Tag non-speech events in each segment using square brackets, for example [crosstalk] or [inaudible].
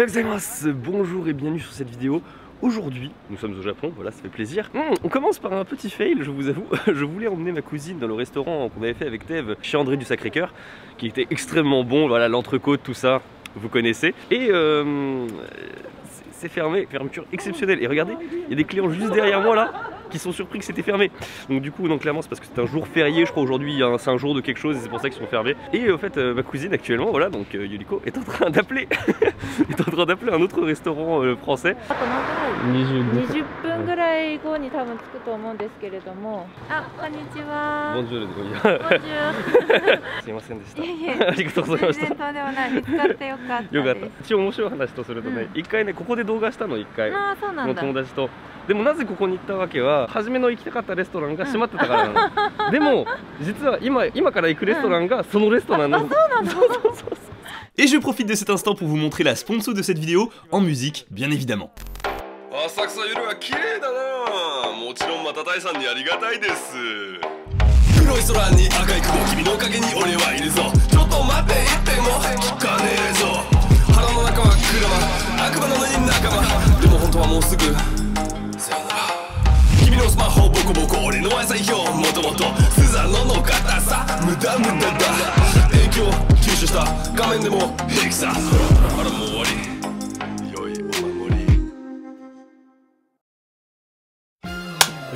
Bonjour et bienvenue sur cette vidéo. Aujourd'hui, nous sommes au Japon, voilà, ça fait plaisir. Hum, on commence par un petit fail, je vous avoue. [laughs] Je voulais emmener ma cousine dans le restaurant qu'on avait fait avec Tev chez André du Sacré-Cœur, qui était extrêmement bon, voilà, l'entrecôte, tout ça, vous connaissez. Et euh, c'est fermé, fermeture exceptionnelle. Et regardez, il y a des clients juste derrière moi là qui sont surpris que c'était fermé. Donc du coup, non, clairement, c'est parce que c'est un jour férié, je crois aujourd'hui, hein, c'est un jour de quelque chose et c'est pour ça qu'ils sont fermés. Et euh, en fait, euh, ma cousine actuellement, voilà, donc euh, Yuliko est en train d'appeler, [laughs] est en train d'appeler un autre restaurant euh, français. 20分ぐらい後に多分着くと思うんですけれどもあこんにちは Bonjour, ボンジュールすいませんでした。いえいえありがとうございました全然。とんでもない見つかってよかったですよかった。[laughs] 一応面白い話とするとね、う一回ね、ここで動画したの、一回。ああそうなのんだ友達と [laughs] でもなぜここに行ったわけは初めの行きたかったレストランが閉まってたからなの、[laughs] でも実は今今から行くレストランがそのレストランなの、そうそうそうそう Et je profite de cet instant pour vous montrer la sponsor de cette vidéo, en musique bien évidemment. 浅草夜は綺麗だなもちろんまた大さんにありがたいです黒い空に赤い雲君の陰に俺はいるぞちょっと待って言っても聞かねえぞ腹の中は車悪魔なのに仲間でも本当はもうすぐのスマホボコボコ俺の愛妻表もともとスザノの硬さ無駄無駄だ影響吸収した画面でも平気さあらもう終わり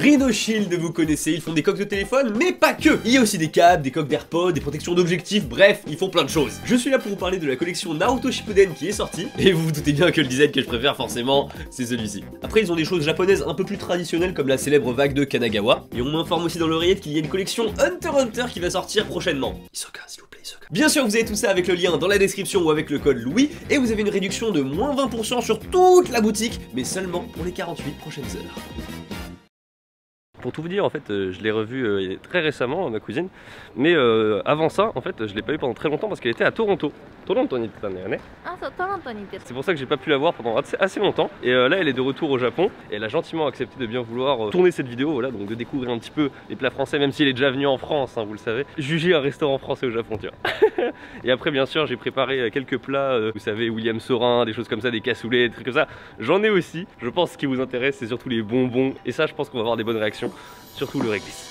Rhino Shield, vous connaissez, ils font des coques de téléphone, mais pas que Il y a aussi des câbles, des coques d'AirPods, des protections d'objectifs, bref, ils font plein de choses. Je suis là pour vous parler de la collection Naruto Shippuden qui est sortie, et vous vous doutez bien que le design que je préfère forcément, c'est celui-ci. Après, ils ont des choses japonaises un peu plus traditionnelles comme la célèbre vague de Kanagawa, et on m'informe aussi dans l'oreillette qu'il y a une collection Hunter Hunter qui va sortir prochainement. Isoka, s'il vous plaît, Isoka. Bien sûr, vous avez tout ça avec le lien dans la description ou avec le code Louis, et vous avez une réduction de moins 20% sur toute la boutique, mais seulement pour les 48 prochaines heures pour tout vous dire, en fait, euh, je l'ai revue euh, très récemment, ma cousine. Mais euh, avant ça, en fait, je l'ai pas eu pendant très longtemps parce qu'elle était à Toronto. Toronto C'est pour ça que j'ai pas pu la voir pendant assez longtemps. Et là, elle est de retour au Japon. Et elle a gentiment accepté de bien vouloir tourner cette vidéo, voilà, donc de découvrir un petit peu les plats français, même s'il est déjà venu en France, hein, vous le savez. Juger un restaurant français au Japon, tu vois. [laughs] et après, bien sûr, j'ai préparé quelques plats, vous savez, William Sorin, des choses comme ça, des cassoulets, des trucs comme ça. J'en ai aussi. Je pense que ce qui vous intéresse, c'est surtout les bonbons. Et ça, je pense qu'on va avoir des bonnes réactions. Surtout le réglisse.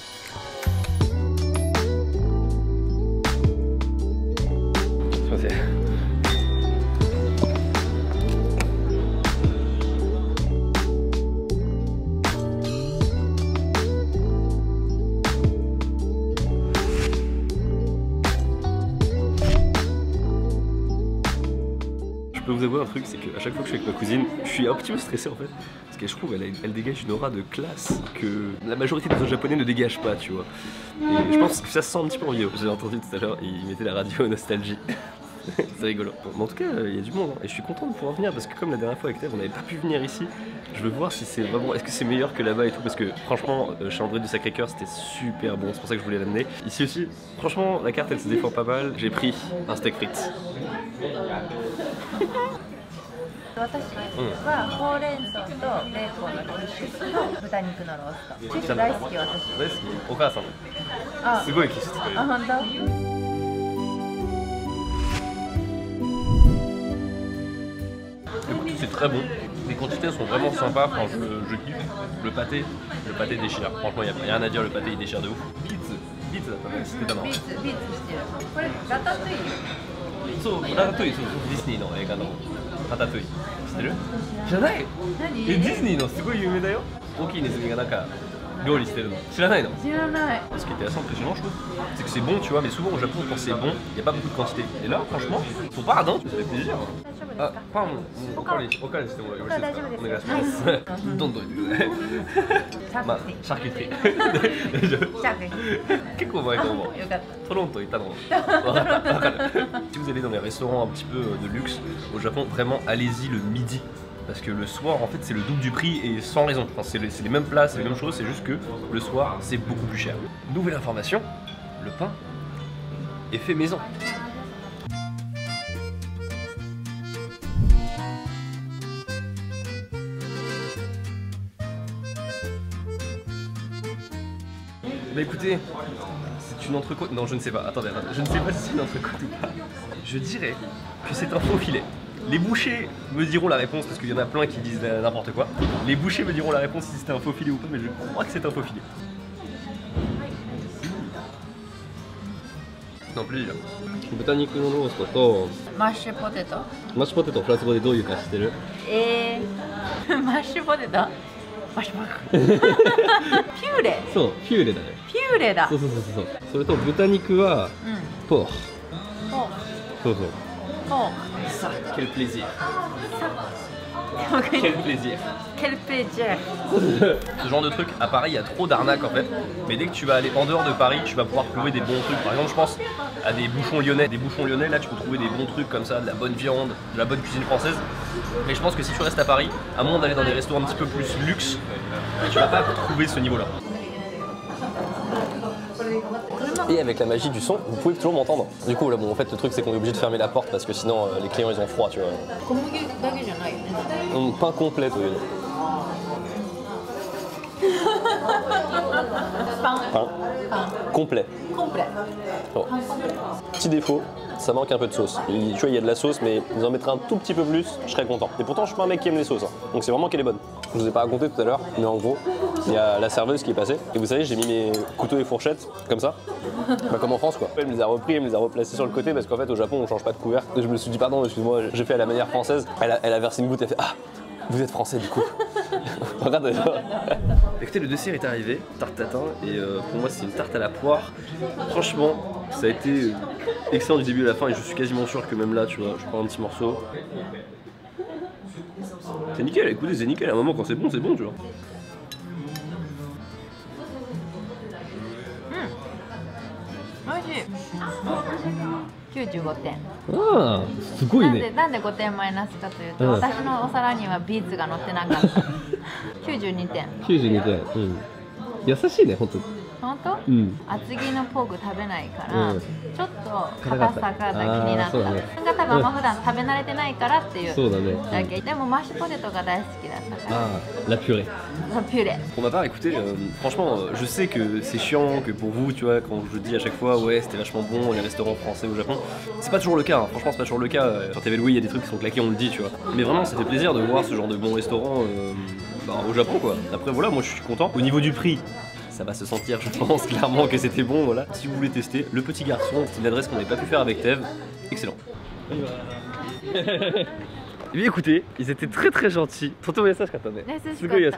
Je peux vous avouer un truc, c'est qu'à chaque fois que je suis avec ma cousine, je suis un petit peu stressé en fait. Que je trouve elle dégage une aura de classe que la majorité des autres japonais ne dégagent pas, tu vois. Et je pense que ça se sent un petit peu en vidéo. J'ai entendu tout à l'heure, il mettait la radio nostalgie. [laughs] c'est rigolo. Bon, en tout cas, il y a du monde hein. et je suis content de pouvoir venir parce que comme la dernière fois avec Thèves, on n'avait pas pu venir ici. Je veux voir si c'est vraiment, est-ce que c'est meilleur que là-bas et tout parce que franchement, euh, chez André du Sacré-Cœur, c'était super bon. C'est pour ça que je voulais l'amener. Ici aussi, franchement, la carte elle se défend pas mal. J'ai pris un steak frites. [laughs] 私はほうれん草とベーコンのデニッシュと豚肉のローストチーズ大好き私大好きお母さんあすごい気質作れるあ本当 c'est très bon. Les quantités sont vraiment sympas. Enfin, je, kiffe. Le pâté, le pâté déchire. Franchement, il n'y a, rien à dire. Le pâté il déchire de ouf. Pizza, pizza, c'était してるこれラタトゥイユそう、ディズニーの映画のラタトゥイ。知ってる？知らない何？え、ディズニーのすごい有名だよ。大きいネズミがなんか料理してるの知らないの？知らない。Ce qui était assez impressionnant je trouve c'est que c'est bon tu vois mais souvent au Japon quand c'est bon il n'y a pas beaucoup de quantité. Et là franchement son paradin ça fait plaisir. あ、パンおかわりおかわりしてもよろしいですかお願いします、はい、どんどん言ってくださいまあ、シャーケティ大丈夫シャーケティ結構前と思うよかったトロント行ったのわかる si vous allez dans les restaurants un petit peu euh, de luxe au Japon vraiment allez-y le midi. Parce que le soir, en fait, c'est le double du prix et sans raison. Enfin, c'est les, c'est les mêmes plats, c'est les mêmes choses, c'est juste que le soir, c'est beaucoup plus cher. Nouvelle information, le pain est fait maison. Bah écoutez, c'est une entrecôte. Non, je ne sais pas. Attendez, attendez. Je ne sais pas si c'est une entrecôte ou pas. Je dirais que c'est un faux filet. Les bouchers me diront la réponse parce qu'il y en a plein qui disent n'importe quoi. Les bouchers me diront la réponse si c'était un faux filet ou pas, mais je crois que c'est un faux filet. Non plus. Mash potato. Mash potato, Eh. [laughs] Potato. Mash [laughs] Purée. So, purée da. So, so, so, so. porc. Ça, quel plaisir. Quel plaisir. Quel plaisir. Ce genre de truc, à Paris, il y a trop d'arnaques en fait. Mais dès que tu vas aller en dehors de Paris, tu vas pouvoir trouver des bons trucs. Par exemple, je pense à des bouchons lyonnais. Des bouchons lyonnais, là, tu peux trouver des bons trucs comme ça, de la bonne viande, de la bonne cuisine française. Mais je pense que si tu restes à Paris, à moins d'aller dans des restaurants un petit peu plus luxe, tu vas pas trouver ce niveau-là. Et avec la magie du son, vous pouvez toujours m'entendre. Du coup, là, bon, en fait, le truc, c'est qu'on est obligé de fermer la porte parce que sinon, euh, les clients, ils ont froid, tu vois. Pain complet, oui. Pain. Pain. Complet. Petit défaut, ça manque un peu de sauce. Tu vois, il y a de la sauce, mais ils en mettraient un tout petit peu plus, je serais content. Et pourtant, je suis pas un mec qui aime les sauces, hein. donc c'est vraiment qu'elle est bonne. Je vous ai pas raconté tout à l'heure, mais en gros, il y a la serveuse qui est passée, et vous savez, j'ai mis mes couteaux et fourchettes comme ça, bah, comme en France quoi. Elle me les a repris, elle me les a replacés sur le côté parce qu'en fait, au Japon, on change pas de couvercle. Et je me suis dit, pardon, excuse-moi, j'ai fait à la manière française. Elle a, versé une goutte, elle fait, ah, vous êtes français du coup. [laughs] Regarde, Écoutez, le dessert est arrivé, tarte tatin, et euh, pour moi c'est une tarte à la poire. Franchement, ça a été euh, excellent du début à la fin, et je suis quasiment sûr que même là, tu vois, je prends un petit morceau. C'est nickel, écoutez, c'est nickel, à un moment quand c'est bon, c'est bon, tu vois. おいしい95点 Ah, すごなんでなんで5点マイナスかというと、うん私のお皿にはビーツが乗ってなかった92点92点。うん。優しいね、本当に。本当、うん、厚切りのポーク食べないから、うん、ちょっと硬さが気になったそ、ね、れが多分あんま普段食べ慣れてないからっていうそうだね、だけでもマッシュポテトが大好きだったからあラピュレ Pour ma part, écoutez, euh, franchement, euh, je sais que c'est chiant, que pour vous, tu vois, quand je dis à chaque fois, ouais, c'était vachement bon, les restaurants français au Japon, c'est pas toujours le cas, hein. franchement, c'est pas toujours le cas. Euh, Sur TV Louis, il y a des trucs qui sont claqués, on le dit, tu vois. Mais vraiment, ça fait plaisir de voir ce genre de bons restaurants euh, bah, au Japon, quoi. Après, voilà, moi je suis content. Au niveau du prix, ça va se sentir, je pense clairement que c'était bon, voilà. Si vous voulez tester, le petit garçon, c'est une adresse qu'on n'avait pas pu faire avec Tev, excellent. [laughs] Eh bien écoutez, ils étaient très très gentils. Surtout message qu'attendait.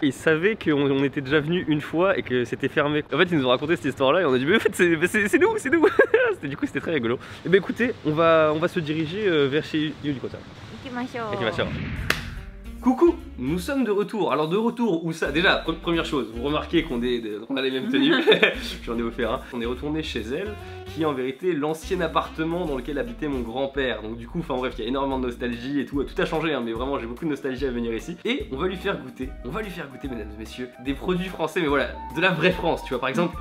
Ils savaient qu'on était déjà venu une fois et que c'était fermé. En fait, ils nous ont raconté cette histoire-là et on a dit mais en fait c'est nous, c'est nous. [laughs] du coup, c'était très rigolo. Eh bien écoutez, on va on va se diriger euh, vers chez Yuriko-san. Coucou, nous sommes de retour. Alors de retour où ça? Déjà, pre- première chose, vous remarquez qu'on a les mêmes tenues. [laughs] [laughs] J'en ai offert un. On est retourné chez elle, qui est en vérité l'ancien appartement dans lequel habitait mon grand-père. Donc du coup, enfin bref, il y a énormément de nostalgie et tout. Tout a changé, hein, mais vraiment, j'ai beaucoup de nostalgie à venir ici. Et on va lui faire goûter, on va lui faire goûter, mesdames et messieurs, des produits français, mais voilà, de la vraie France. Tu vois, par exemple.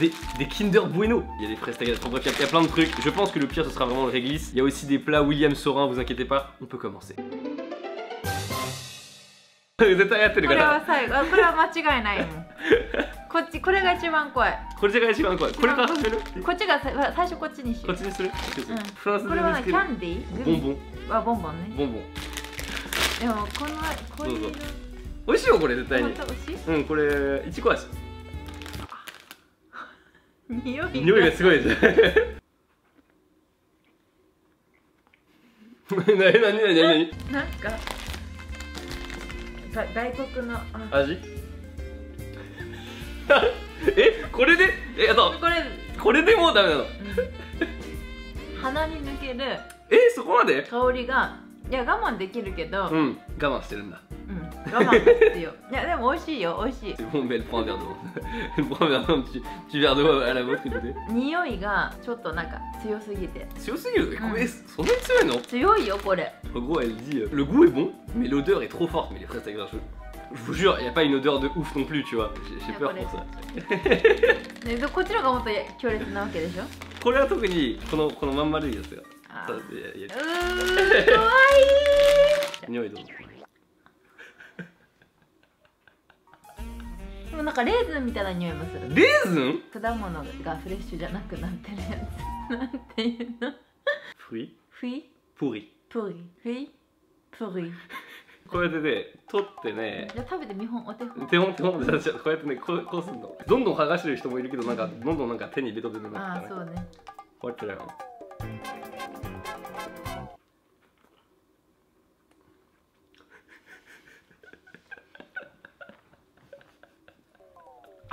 Des, des Kinder Bueno, il y a des fraises tagadas, bref, il y a- il y a plein de trucs. Je pense que le pire ce sera vraiment le réglisse. Il y a aussi des plats William Sorin, vous inquiétez pas, on peut commencer. [laughs] 絶対やってるこれからは最後。あこれは間違いない。もんこっちこれが一番怖い。これが一番怖い。これから始める？こっちがさ最初こっちにしよこっちにする、ん。フランスうこれはねキャンディー？ボンボン。あボンボンね。ボンボン。でもこのこういうどうぞ。美味しいよこれ絶対に。うんこれいちご味。[laughs] 匂い匂いがすごいです [laughs] なになになになになんか。が外国のあ。味？[laughs] えこれで？えあとこれ、これでもうダメなの？鼻に抜ける。えそこまで？香りがいや我慢できるけど、うん我慢してるんだ。うん、我慢が必要いやでも美味しいよ美味しい C'est bon, mais elle prend un verre d'eau. Elle prend un verre d'eau, un petit, petit verre d'eau à la vôtre, écoutez. 匂いがちょっとなんか強すぎて強すぎるうんこれ、そんなに強いの強いよこれ En gros, elle dit euh, le goût est bon, mais l'odeur est trop forte. Mais les fraises avec je, je vous jure, il n'y a pas une odeur de ouf non plus, tu vois. J'ai j'ai peur pour ça. ねでこっちの方がもっと強烈なわけでしょこれは特にこのこのまん丸いやつが。あそういやいやうーんかわい匂いどうぞ。 もなんかレーズンみたいな匂いもするレーズン？果物がフレッシュじゃなくなってるやつ。なんていうの？Fruit フィ pourri. プリ。フィプリ。こうやってね取ってね。じゃあ食べて見本お手本。手本手本でこうやってねこうこうすんの。どんどん剥がしてる人もいるけどなんかどんどんなんか手に入れとってるなああそうね。こうやってだよ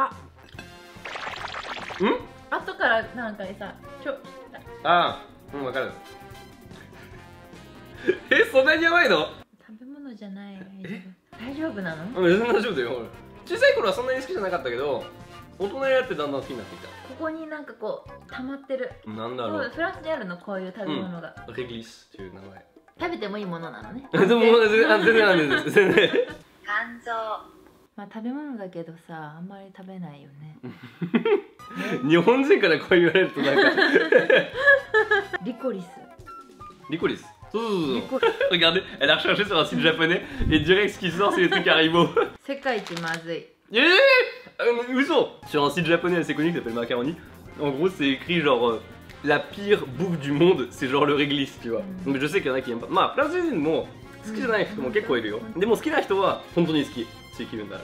あ。ん？後からなんかさちょああうんわかる。[laughs] えそんなにやばいの？食べ物じゃないえ？大丈夫なの？こうん全然大丈夫だよ。俺小さい頃はそんなに好きじゃなかったけど大人になってだんだん好きになってきこになんかこう溜まってる。たなんだろう。そうフランスにあるの？こういう食べ物が、レギリスっていう名前。食べてもいいものなのね。[laughs] でも全然あ全然なんです。全然。[laughs] 肝臓まあ食べ物だけどさあんまり食べないよね[laughs] 日本人からこう言われるとなんかリコリスリコリス[laughs] そうそうそうリコ Regardez, elle a recherché sur un site japonais et direct ce qui sort c'est les trucs Haribo. 世界一まずい Eh euh, [laughs] Où sont Sur un site japonais assez connu qui s'appelle Macaroni. En gros, c'est écrit genre euh, la pire bouffe du monde, c'est genre le réglisse, tu vois. Mm. Donc je sais qu'il y en a qui aiment pas. Ma, プラス人も好きじゃない人も結構いるよ。でも好きな人は本当に好き。 地域分だ。ち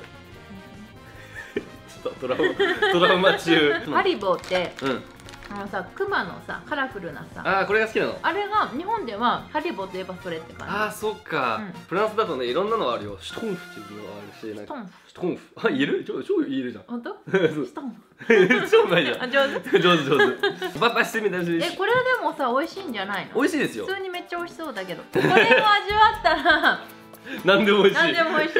ょっとトラウマトラウマ中。[laughs] ハリボーってうん。あのさクマのさカラフルなさ。あーこれが好きなの。あれが日本ではハリボーといえばそれって感あーそっか、うん。フランスだとねいろんなのあるよ。シュトンフっていうのがあるしなんか。じトンフ。シュトンフ。あ言える超超言えるじゃん。本当？[laughs] そう。ストンフ。[laughs] 超うまいじゃん。あ上手？上手上手。パパしてみたしえこれはでもさ美味しいんじゃないの？美味しいですよ。普通にめっちゃ美味しそうだけど。これを味わったら。何でも美味しい。何でも美味しい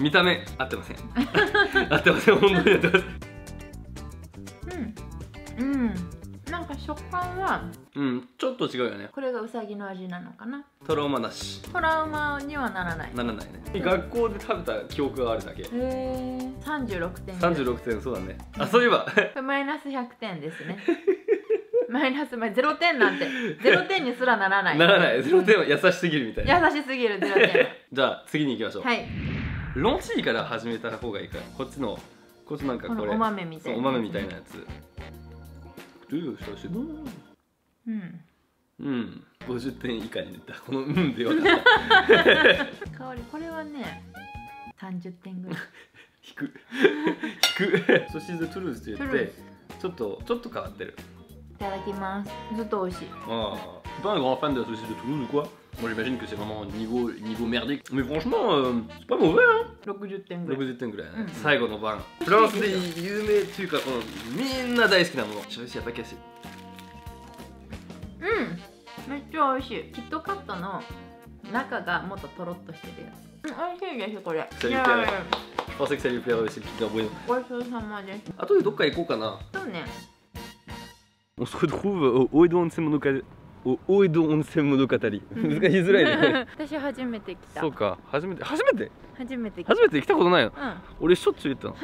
見た目合ってません。[laughs] 合ってません、本当に合ってます。うんうんなんか食感はうん、ちょっと違うよね。これがうさぎの味なのかな？トラウマなし。トラウマにはならないならないね。学校で食べた記憶があるだけ。へえ36点ぐらい36点、そうだね。あ、そういえば、[laughs] マイナス100点ですね [laughs] マイナスまあ0点なんて0点にすらならないならない。0点は優しすぎるみたいな。優しすぎる0点じゃあ、次に行きましょう。はいロンチーから始めた方がいいから。こっちの、こっちなんかこれ。このお豆みたいうなそお豆みたいなやつ。どうんうん。50点以下に出た。この [laughs] うんで分かった。香りこれはね30点ぐらい引く。引く。ソシーズ・トゥルーズって言って、ちょっと、ちょっと変わってる。いただきますずっと美味しい Ah, suis pas un grand fan de la saucisse de Toulouse ou quoi. Moi j'imagine que c'est vraiment niveau, niveau merdique. Mais franchement, euh, c'est pas mauvais hein 60点ぐらい60点ぐらいね、うん最後の晩フランスで有名っていうかこのみんな大好きなものチャイスやばきやすいうんめっちゃ美味しいキットカットの中がもっととろっとしてるやつうん美味しいですこれそれいやいやいや Je pensais que ça lui plairait aussi le Kinder Bueno ごちそうさまですあとでどっか行こうかなそうね On se retrouve au Oedo Onsen Monokatari お大江戸温泉物語難しづらいね私初めて来たそうか初めて初めて初めて来た初めて来たことないのうん俺しょっちゅう行ったの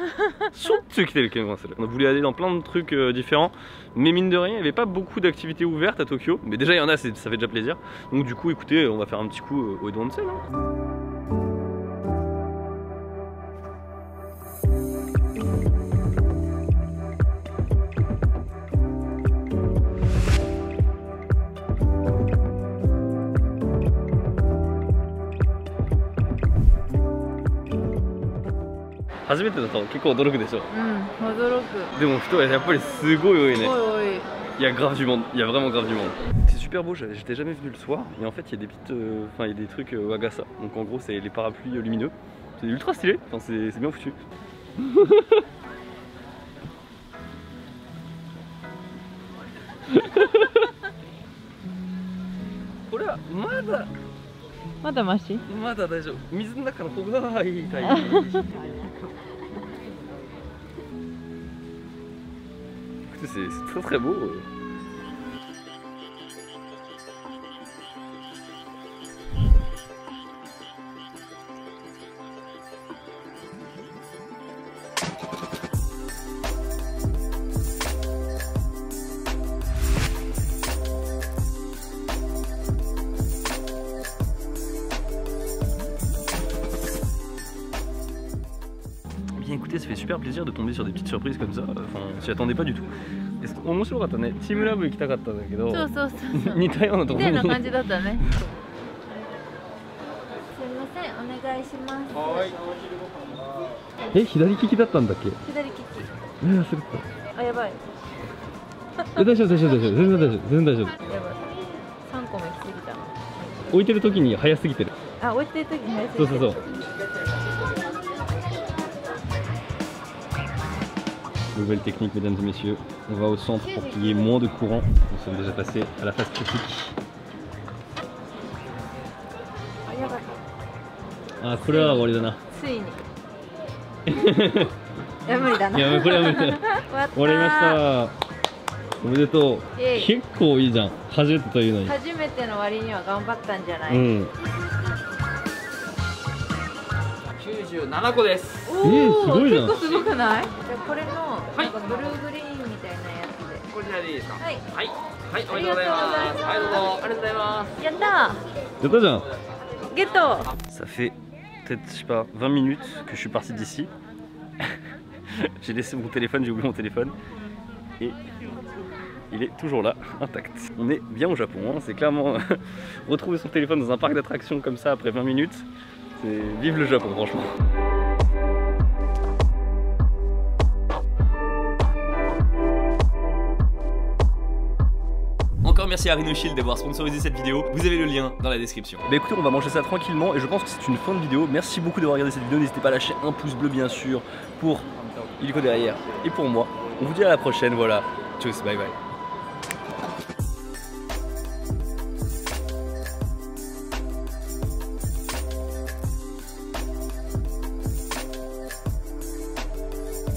しょっちゅう来てる気がする[laughs] on [laughs] a voulu aller dans plein de trucs euh, différents mais mine de rien il y avait pas beaucoup d'activités ouvertes à Tokyo mais déjà il y en a c'est- ça fait déjà plaisir donc du coup écoutez on va faire un petit coup euh, au Edo Onsen hein. 初めてだと結構驚くでしょうん驚くでも人はやっぱりすごい多いねおいおい Il y a grave du monde, il y a vraiment grave du monde. C'est super beau, j'avais- j'étais jamais venu le soir. Et en fait, il y a des petites. euh, Enfin, il y a des trucs euh, Wagasa. Donc en gros, c'est les parapluies euh, lumineux. C'est ultra stylé, enfin, c'est c'est bien foutu. [laughs] Oh là, まだまだましまだ大丈夫水の中のほがいいタイプ [laughs] c'est très très beau. Écoutez, ça fait super plaisir de tomber sur des petites surprises comme ça. Enfin, on s'y attendait pas du tout. 面白かったね。チームラブ行きたかったんだけど、そうそうそうそう似たようなところにみたいな。感じだったねすいませんお願いしますえ、左利きだったんだっけ？え、左利き忘れてた。あやばいえ、大丈夫大丈夫大丈夫。全然大丈夫全然大丈夫。やばい3個も行き過ぎた置いてる時に早すぎてる。あ置いてる時に早すぎてそうそうそう。Nouvelle technique, mesdames et messieurs. On va au centre pour qu'il y ait moins de courant. Nous sommes déjà passés à la phase critique. あやばいあ、これは終わりだな。ついにいや無理だないやこれは無理だ終わりました。おめでとう。結構いいじゃん。初めてというのに。初めての割には頑張ったんじゃない、うん。Ça fait peut-être je sais pas, 20 minutes que je suis parti d'ici. [laughs] J'ai laissé mon téléphone, j'ai oublié mon téléphone. Et il est toujours là, intact. On est bien au Japon, hein. c'est clairement [laughs] retrouver son téléphone dans un parc d'attractions comme ça après 20 minutes. Vive le Japon, franchement. Encore merci à Rhino Shield d'avoir sponsorisé cette vidéo. Vous avez le lien dans la description. Bah écoutez, on va manger ça tranquillement et je pense que c'est une fin de vidéo. Merci beaucoup d'avoir regardé cette vidéo. N'hésitez pas à lâcher un pouce bleu, bien sûr, pour Illico derrière et pour moi. On vous dit à la prochaine, voilà. Tchuss, bye bye.